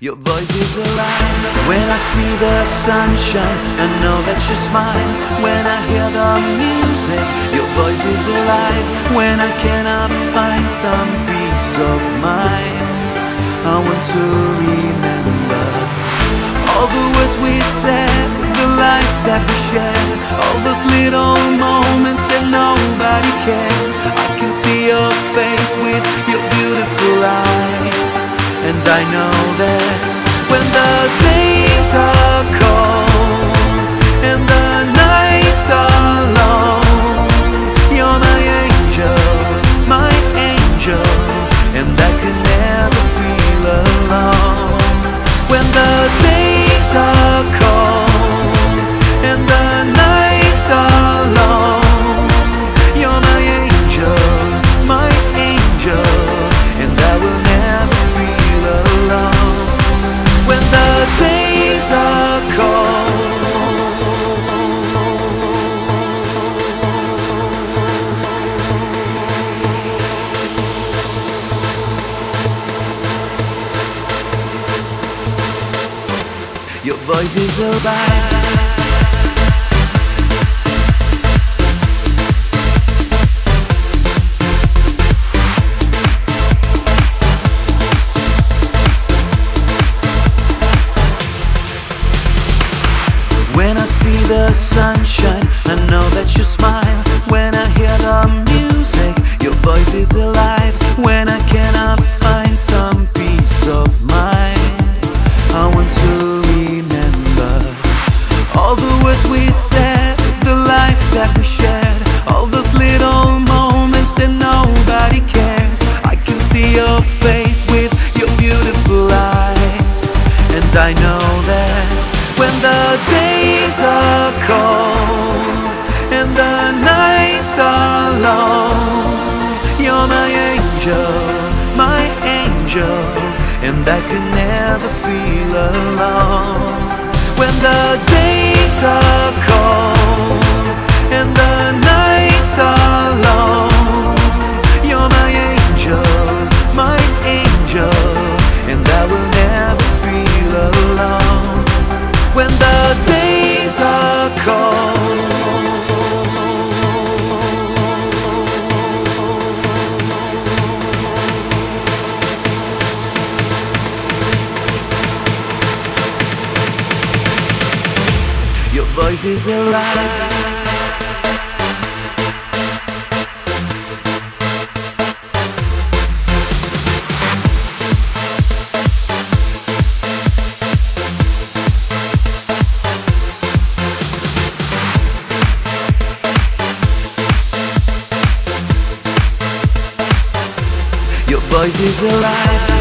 Your voice is alive When I see the sunshine I know that you smile. When I hear the music Your voice is alive. When I cannot find some peace of mind I want to remember All the words we said The life that we shared All those little moments that nobody cares. I can see your face with your beautiful eyes And I know that when the voice is alive When I see the sunshine, I know that you smile. When I hear the music, your voice is alive. Know that when the days are cold and the nights are long, you're my angel, my angel, and I could never feel alone. When the days are cold voice is alive. Your voice is alive.